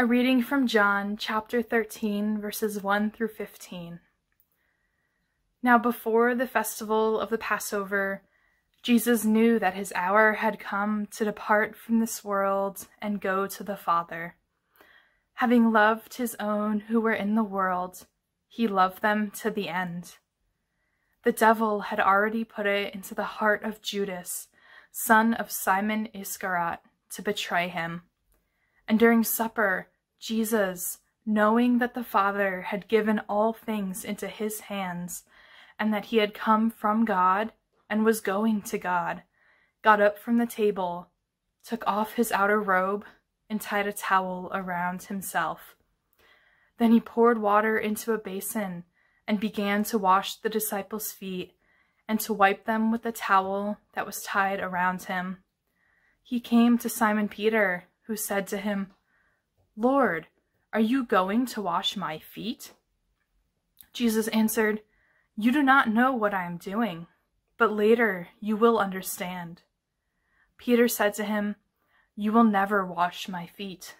A reading from John chapter 13, verses 1 through 15. Now, before the festival of the Passover, Jesus knew that his hour had come to depart from this world and go to the Father. Having loved his own who were in the world, he loved them to the end. The devil had already put it into the heart of Judas, son of Simon Iscariot, to betray him. And during supper, Jesus, knowing that the Father had given all things into his hands, and that he had come from God and was going to God, got up from the table, took off his outer robe, and tied a towel around himself. Then he poured water into a basin and began to wash the disciples' feet and to wipe them with the towel that was tied around him. He came to Simon Peter, who said to him, Lord, are you going to wash my feet? Jesus answered, You do not know what I am doing, but later you will understand. Peter said to him, You will never wash my feet.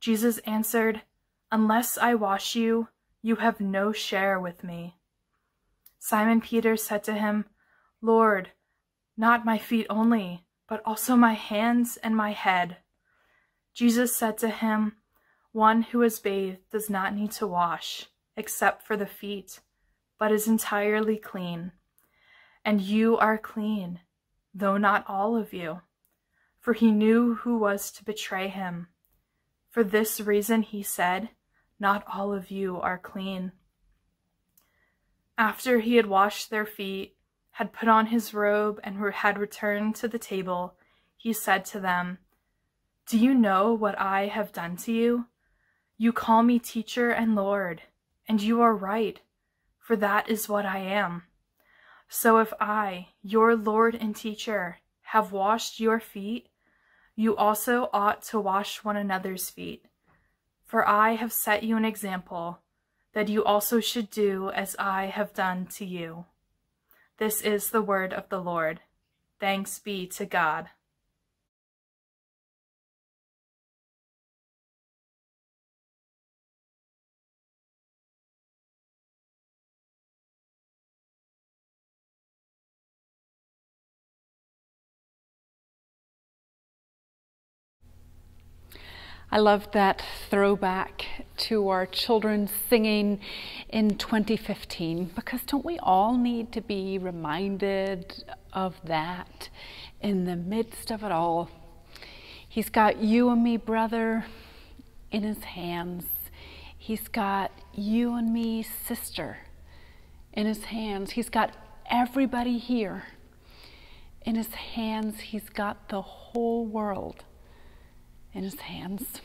Jesus answered, Unless I wash you, you have no share with me. Simon Peter said to him, Lord, not my feet only, but also my hands and my head. Jesus said to him, One who is bathed does not need to wash, except for the feet, but is entirely clean. And you are clean, though not all of you. For he knew who was to betray him. For this reason he said, Not all of you are clean. After he had washed their feet, had put on his robe, and had returned to the table, he said to them, Do you know what I have done to you? You call me teacher and Lord, and you are right, for that is what I am. So if I, your Lord and teacher, have washed your feet, you also ought to wash one another's feet. For I have set you an example, that you also should do as I have done to you. This is the word of the Lord. Thanks be to God. I love that throwback to our children singing in 2015 because don't we all need to be reminded of that in the midst of it all? He's got you and me, brother, in his hands. He's got you and me, sister, in his hands. He's got everybody here in his hands. He's got the whole world in his hands.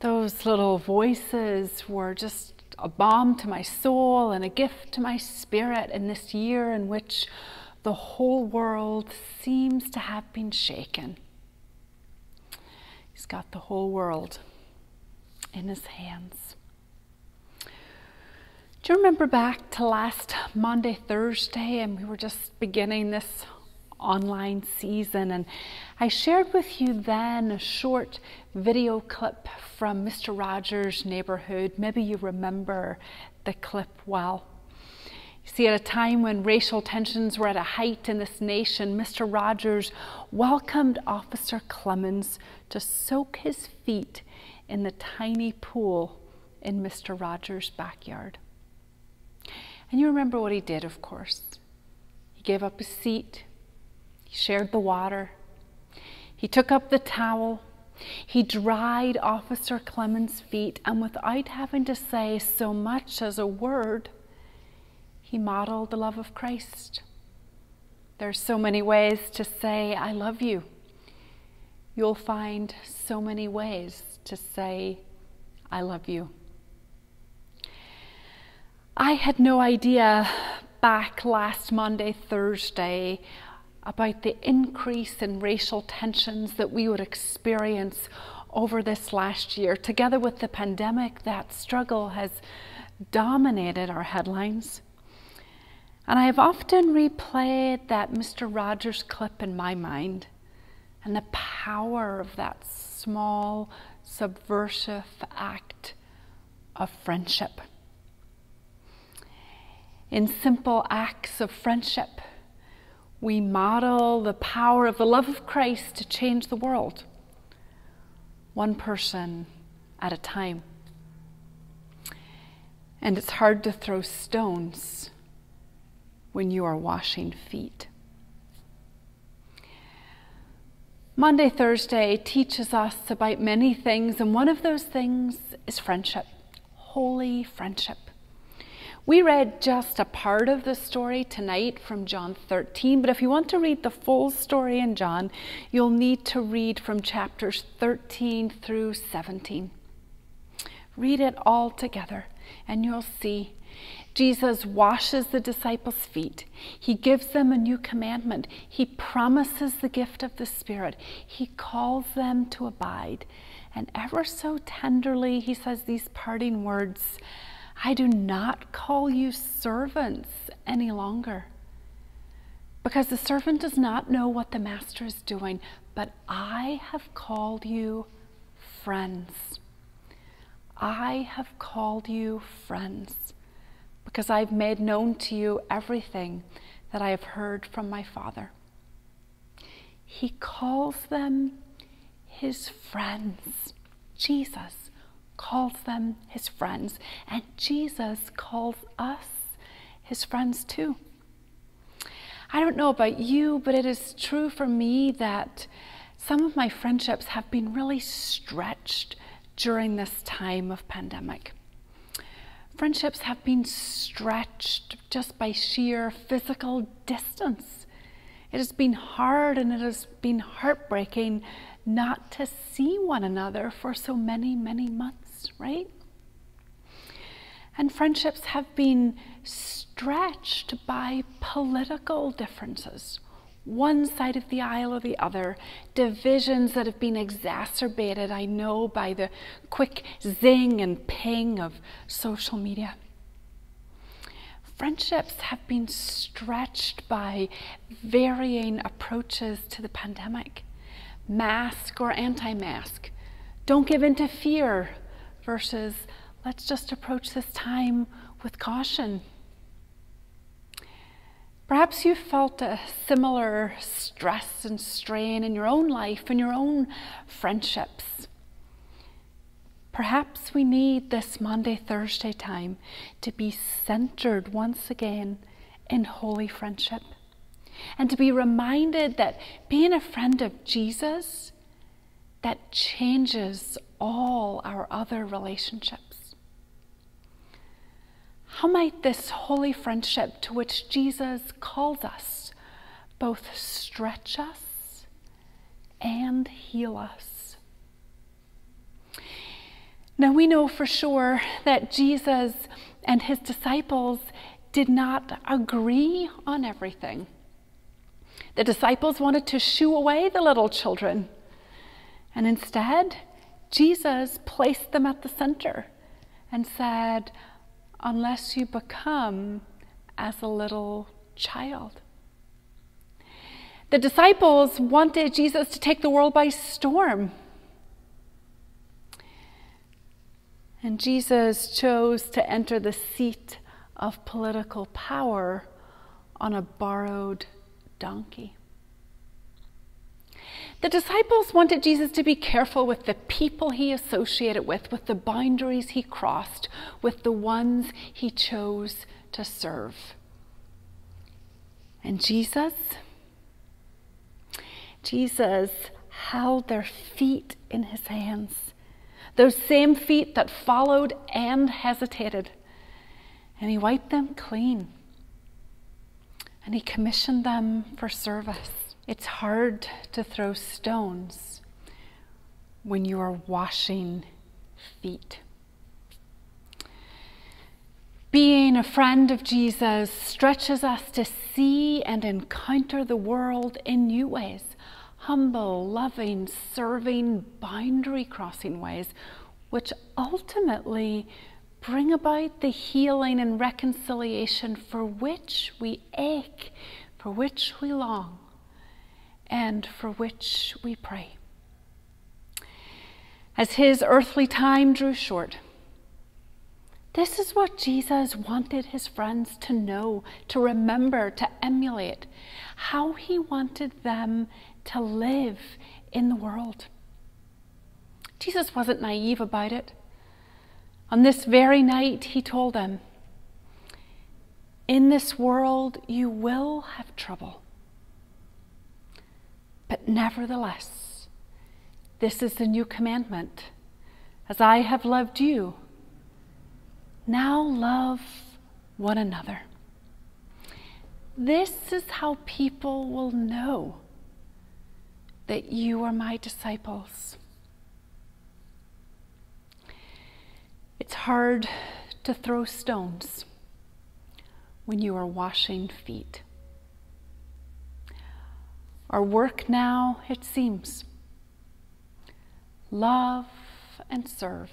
Those little voices were just a balm to my soul and a gift to my spirit in this year in which the whole world seems to have been shaken. He's got the whole world in his hands. Do you remember back to last Maundy, Thursday, and we were just beginning this online season. And I shared with you then a short video clip from Mr. Rogers' neighborhood. Maybe you remember the clip well. You see, at a time when racial tensions were at a height in this nation, Mr. Rogers welcomed Officer Clemmons to soak his feet in the tiny pool in Mr. Rogers' backyard. And you remember what he did, of course. He gave up his seat, he shared the water. He took up the towel. He dried Officer Clemmons' feet, and without having to say so much as a word, he modeled the love of Christ. There's so many ways to say, I love you. You'll find so many ways to say, I love you. I had no idea back last Maundy, Thursday, about the increase in racial tensions that we would experience over this last year. Together with the pandemic, that struggle has dominated our headlines. And I have often replayed that Mr. Rogers clip in my mind and the power of that small, subversive act of friendship. In simple acts of friendship, we model the power of the love of Christ to change the world, one person at a time. And it's hard to throw stones when you are washing feet. Maundy, Thursday teaches us about many things, and one of those things is friendship, holy friendship. We read just a part of the story tonight from John 13, but if you want to read the full story in John, you'll need to read from chapters 13 through 17. Read it all together, and you'll see Jesus washes the disciples' feet. He gives them a new commandment. He promises the gift of the Spirit. He calls them to abide. And ever so tenderly, he says these parting words I do not call you servants any longer. Because the servant does not know what the master is doing, but I have called you friends. I have called you friends because I've made known to you everything that I have heard from my Father. He calls them his friends. Jesus calls them his friends, and Jesus calls us his friends too. I don't know about you, but it is true for me that some of my friendships have been really stretched during this time of pandemic friendships have been stretched just by sheer physical distance. It has been hard and it has been heartbreaking not to see one another for so many, many months, right? And friendships have been stretched by political differences one side of the aisle or the other, divisions that have been exacerbated, I know, by the quick zing and ping of social media. Friendships have been stretched by varying approaches to the pandemic mask or anti mask. Don't give in to fear versus let's just approach this time with caution. Perhaps you felt a similar stress and strain in your own life, in your own friendships. Perhaps we need this Maundy, Thursday time to be centered once again in holy friendship and to be reminded that being a friend of Jesus that changes all our other relationships. How might this holy friendship to which Jesus calls us both stretch us and heal us? Now we know for sure that Jesus and his disciples did not agree on everything. The disciples wanted to shoo away the little children, and instead, Jesus placed them at the center and said, unless you become as a little child. The disciples wanted Jesus to take the world by storm. And Jesus chose to enter the seat of political power on a borrowed donkey. The disciples wanted Jesus to be careful with the people he associated with, with the boundaries he crossed, with the ones he chose to serve. And Jesus, Jesus held their feet in his hands, those same feet that followed and hesitated. And he wiped them clean. And he commissioned them for service. It's hard to throw stones when you are washing feet. Being a friend of Jesus stretches us to see and encounter the world in new ways humble, loving, serving, boundary crossing ways, which ultimately bring about the healing and reconciliation for which we ache, for which we long and for which we pray. as his earthly time drew short. This is what Jesus wanted his friends to know, to remember, to emulate, how he wanted them to live in the world. Jesus wasn't naive about it. On this very night, he told them, In this world you will have trouble. But nevertheless, this is the new commandment. As I have loved you, now love one another. This is how people will know that you are my disciples. It's hard to throw stones when you are washing feet. Our work now, it seems, love and serve,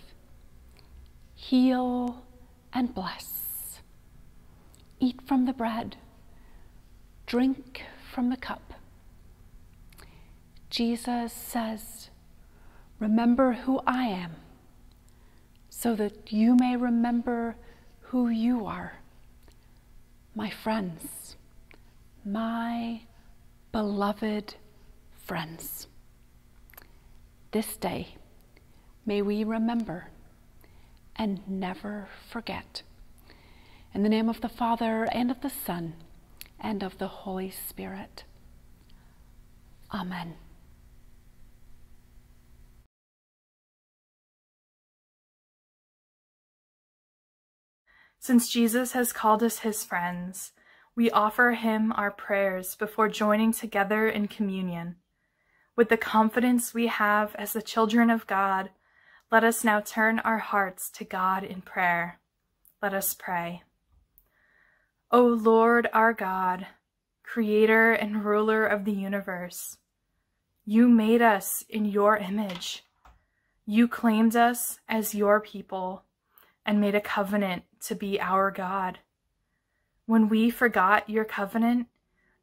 heal and bless, eat from the bread, drink from the cup. Jesus says, Remember who I am, so that you may remember who you are. My friends, my beloved friends. This day, may we remember and never forget. In the name of the Father, and of the Son, and of the Holy Spirit. Amen. Since Jesus has called us his friends, we offer him our prayers before joining together in communion. With the confidence we have as the children of God, let us now turn our hearts to God in prayer. Let us pray. O Lord our God, creator and ruler of the universe, you made us in your image. You claimed us as your people and made a covenant to be our God. When we forgot your covenant,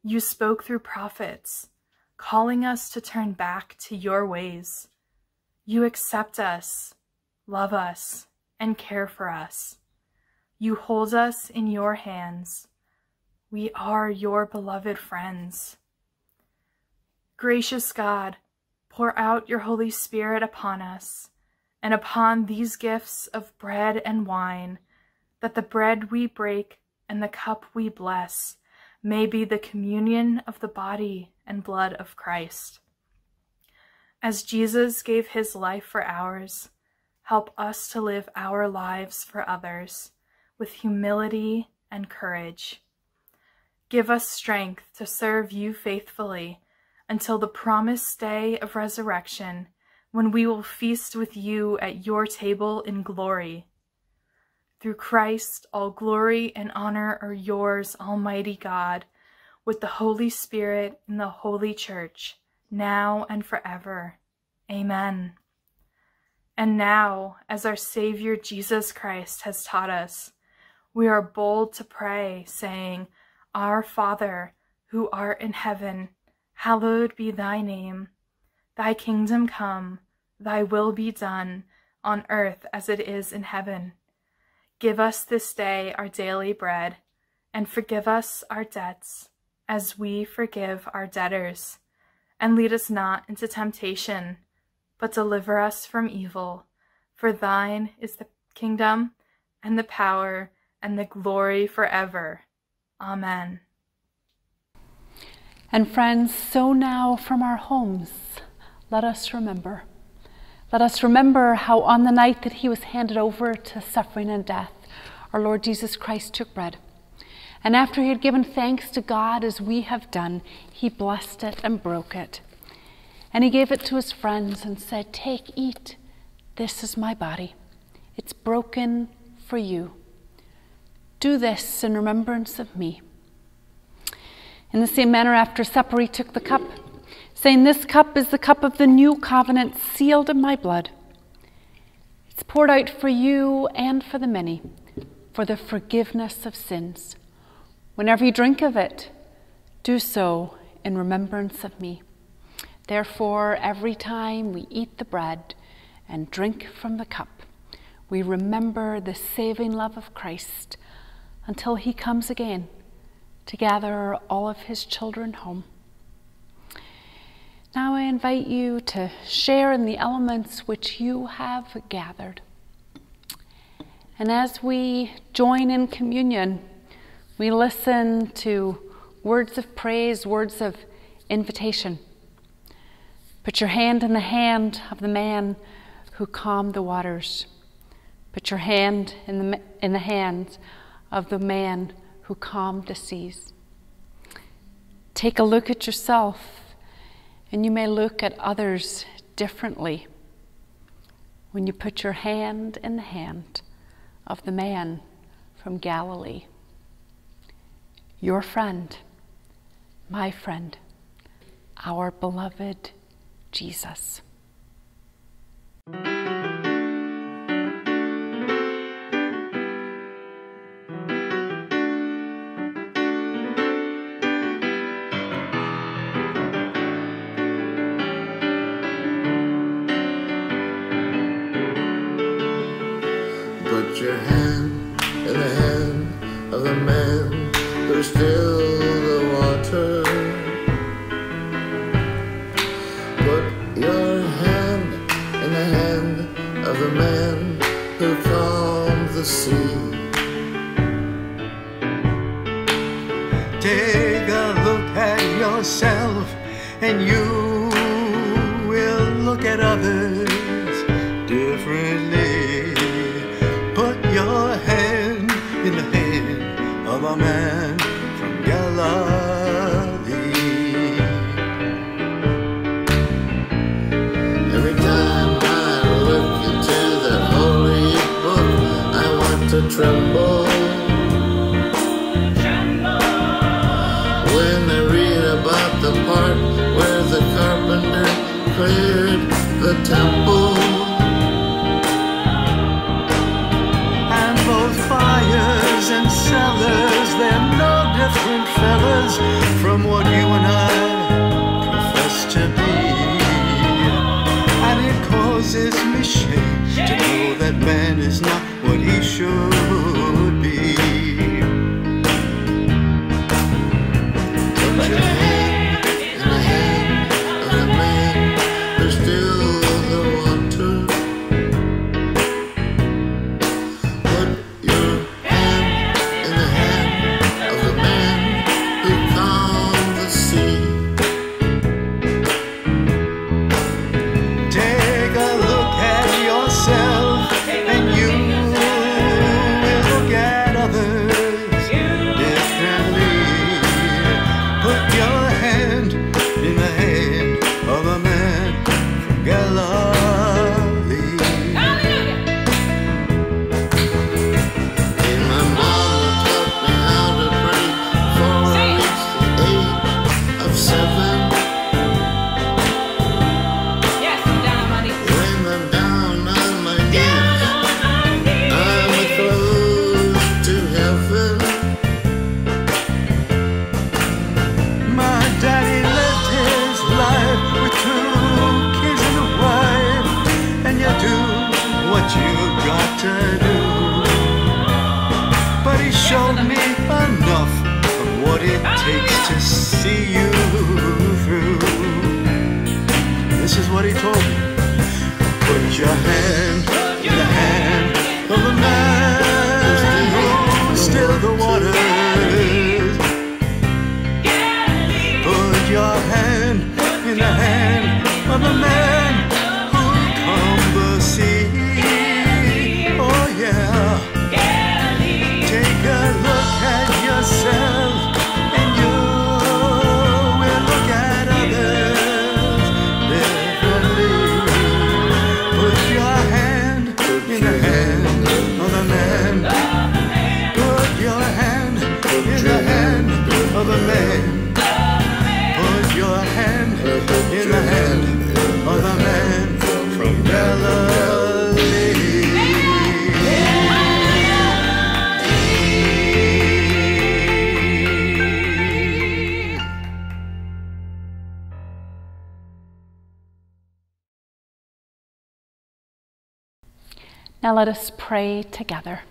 you spoke through prophets, calling us to turn back to your ways. You accept us, love us, and care for us. You hold us in your hands. We are your beloved friends. Gracious God, pour out your Holy Spirit upon us and upon these gifts of bread and wine, that the bread we break and the cup we bless may be the communion of the body and blood of Christ. As Jesus gave his life for ours, help us to live our lives for others with humility and courage. Give us strength to serve you faithfully until the promised day of resurrection when we will feast with you at your table in glory through Christ, all glory and honor are yours, Almighty God, with the Holy Spirit in the Holy Church, now and forever. Amen. And now, as our Savior Jesus Christ has taught us, we are bold to pray, saying, Our Father, who art in heaven, hallowed be thy name. Thy kingdom come, thy will be done, on earth as it is in heaven. Give us this day our daily bread, and forgive us our debts, as we forgive our debtors. And lead us not into temptation, but deliver us from evil. For thine is the kingdom, and the power, and the glory forever. Amen. And friends, so now from our homes, let us remember. Let us remember how on the night that he was handed over to suffering and death, our Lord Jesus Christ took bread. And after he had given thanks to God as we have done, he blessed it and broke it. And he gave it to his friends and said, Take, eat. This is my body. It's broken for you. Do this in remembrance of me. In the same manner, after supper, he took the cup saying, This cup is the cup of the new covenant sealed in my blood. It's poured out for you and for the many for the forgiveness of sins. Whenever you drink of it, do so in remembrance of me. Therefore, every time we eat the bread and drink from the cup, we remember the saving love of Christ until he comes again to gather all of his children home. Now I invite you to share in the elements which you have gathered. And as we join in communion, we listen to words of praise, words of invitation. Put your hand in the hand of the man who calmed the waters. Put your hand in the, in the hands of the man who calmed the seas. Take a look at yourself and you may look at others differently when you put your hand in the hand of the man from Galilee, your friend, my friend, our beloved Jesus. tremble when they read about the part where the carpenter cleared the temple. And both buyers and sellers, they're no different fellas. Now let us pray together.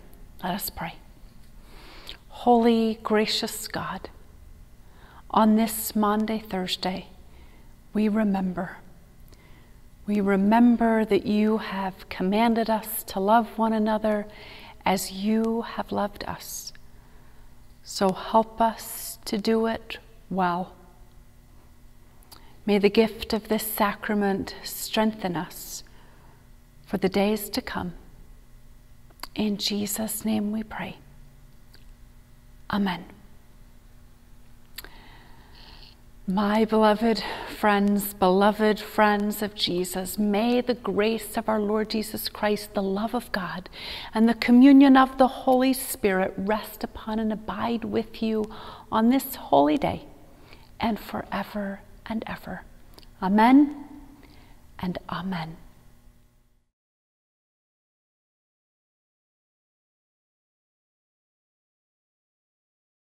Let us pray. Holy, gracious God, on this Maundy, Thursday, we remember we remember that you have commanded us to love one another as you have loved us. So help us to do it well. May the gift of this sacrament strengthen us for the days to come. In Jesus' name we pray. Amen. My beloved friends, beloved friends of Jesus, may the grace of our Lord Jesus Christ, the love of God, and the communion of the Holy Spirit rest upon and abide with you on this holy day and forever and ever. Amen and Amen.